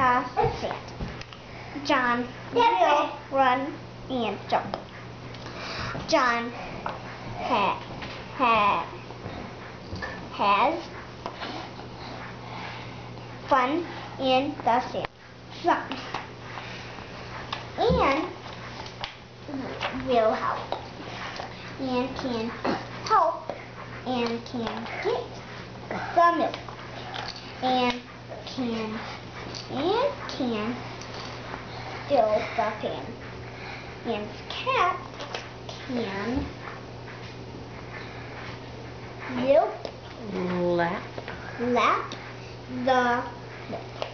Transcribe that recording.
the sand. John will run and jump. John ha, ha, has fun in the sand. Fun. And will help. And can help and can get the milk. And can and can fill the pan. And cat can yelp Lap. lap the milk.